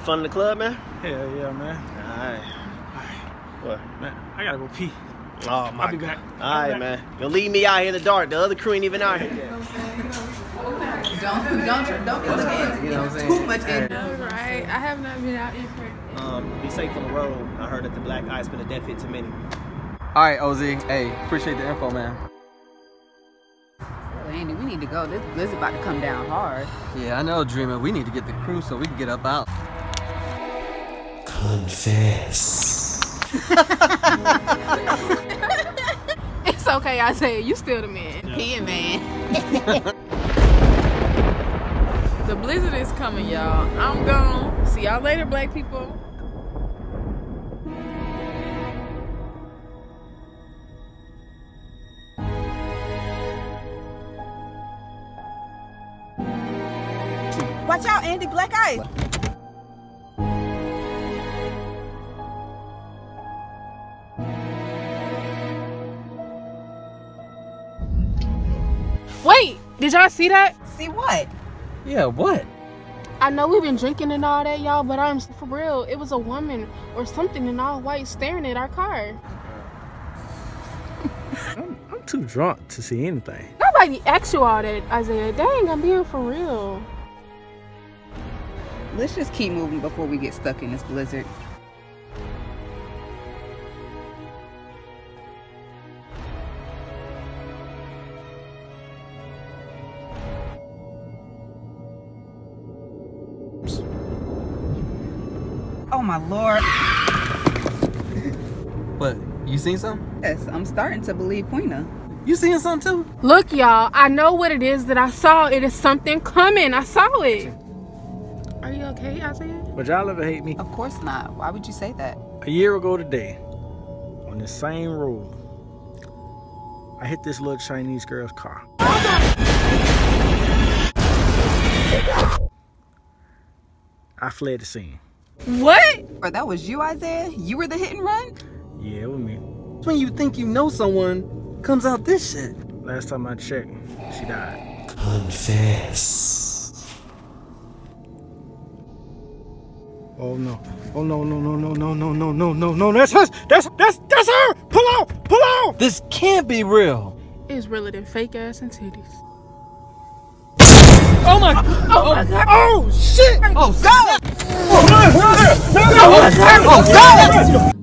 fun in the club, man? Hell yeah, man. All right. All right. What? Man, I gotta go pee. Oh my I'll be God. back. Alright, man. Don't leave me out here in the dark. The other crew ain't even out here yet. Don't, don't, don't be looking into You know what I'm saying? too much into Right. I have not been out here for. Um, be safe on the road. I heard that the black ice been a death hit to many. All right, Oz. Hey, appreciate the info, man. Well, Andy, we need to go. This blizzard about to come down hard. Yeah, I know, Dreamer. We need to get the crew so we can get up out. It's okay, I Isaiah. You still the man. Peeing man. The blizzard is coming, y'all. I'm gone. See y'all later, black people. Watch out, Andy. Black ice. Wait, did y'all see that? See what? Yeah, what? I know we've been drinking and all that, y'all, but I'm for real. It was a woman or something in all white staring at our car. I'm, I'm too drunk to see anything. Nobody asked you all that, Isaiah. Dang, I'm being for real. Let's just keep moving before we get stuck in this blizzard. Oh my lord. What? You seen something? Yes, I'm starting to believe Queena. You seen something too? Look, y'all, I know what it is that I saw. It is something coming. I saw it. Are you okay, Isaiah? But y'all ever hate me? Of course not. Why would you say that? A year ago today, on the same road, I hit this little Chinese girl's car. I fled the scene. What? Or that was you, Isaiah? You were the hit and run? Yeah, it was me. When you think you know someone, comes out this shit. Last time I checked, she died. Confess. Oh no. Oh no no no no no no no no no no that's her that's that's that's her! Pull out! Pull out! This can't be real. It's realer than fake ass and titties. Oh my Oh, my god! Oh shit! Oh, Go! 아, 뭔지 잘.